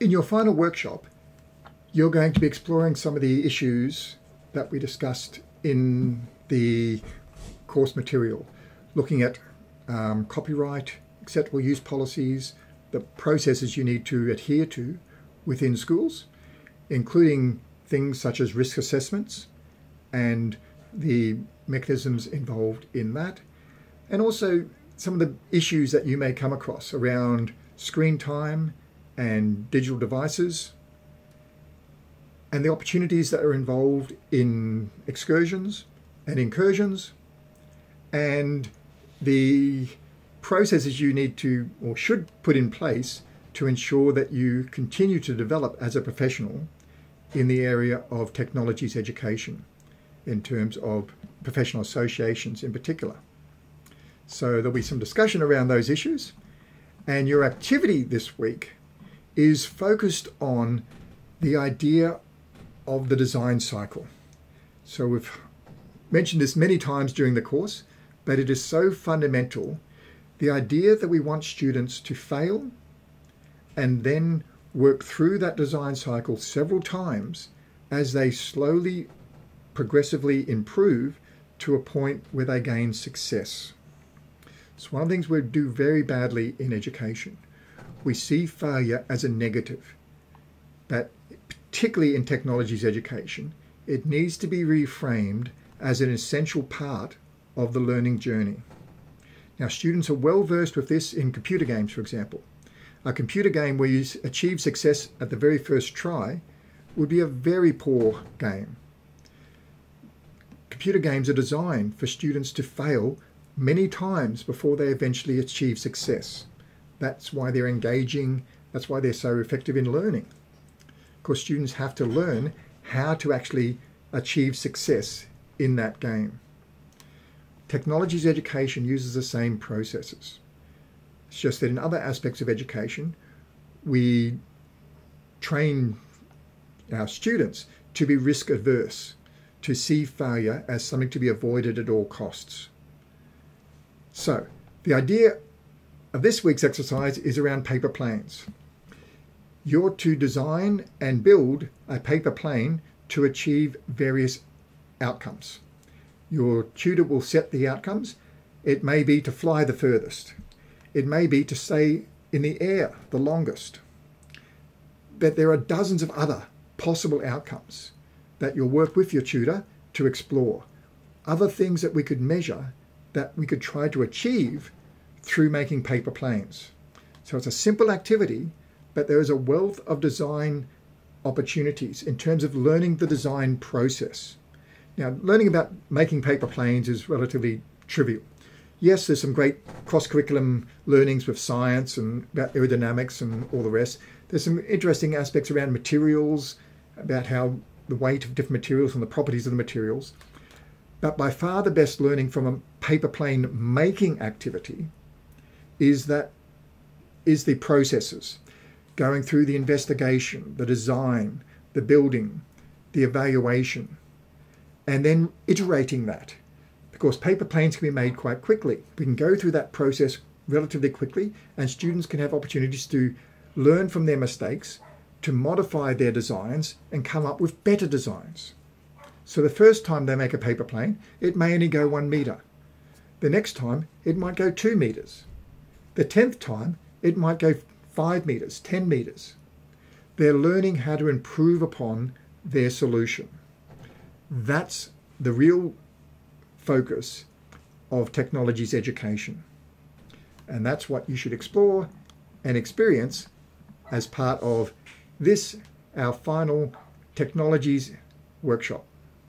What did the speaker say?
In your final workshop, you're going to be exploring some of the issues that we discussed in the course material, looking at um, copyright, acceptable use policies, the processes you need to adhere to within schools, including things such as risk assessments and the mechanisms involved in that, and also some of the issues that you may come across around screen time and digital devices and the opportunities that are involved in excursions and incursions and the processes you need to or should put in place to ensure that you continue to develop as a professional in the area of technologies education in terms of professional associations in particular. So there'll be some discussion around those issues. And your activity this week is focused on the idea of the design cycle. So we've mentioned this many times during the course, but it is so fundamental. The idea that we want students to fail and then work through that design cycle several times as they slowly, progressively improve to a point where they gain success. It's one of the things we do very badly in education. We see failure as a negative, but particularly in technologies education, it needs to be reframed as an essential part of the learning journey. Now, students are well versed with this in computer games, for example. A computer game where you achieve success at the very first try would be a very poor game. Computer games are designed for students to fail many times before they eventually achieve success. That's why they're engaging, that's why they're so effective in learning. Of course, students have to learn how to actually achieve success in that game. Technologies education uses the same processes. It's just that in other aspects of education, we train our students to be risk averse, to see failure as something to be avoided at all costs. So, the idea this week's exercise is around paper planes. You're to design and build a paper plane to achieve various outcomes. Your tutor will set the outcomes. It may be to fly the furthest. It may be to stay in the air the longest. But there are dozens of other possible outcomes that you'll work with your tutor to explore. Other things that we could measure that we could try to achieve through making paper planes. So it's a simple activity, but there is a wealth of design opportunities in terms of learning the design process. Now, learning about making paper planes is relatively trivial. Yes, there's some great cross curriculum learnings with science and about aerodynamics and all the rest. There's some interesting aspects around materials, about how the weight of different materials and the properties of the materials. But by far the best learning from a paper plane making activity is that is the processes going through the investigation, the design, the building, the evaluation, and then iterating that. Because paper planes can be made quite quickly. We can go through that process relatively quickly, and students can have opportunities to learn from their mistakes, to modify their designs, and come up with better designs. So the first time they make a paper plane, it may only go one meter. The next time, it might go two meters. The tenth time, it might go five meters, 10 meters. They're learning how to improve upon their solution. That's the real focus of technologies education. And that's what you should explore and experience as part of this, our final technologies workshop.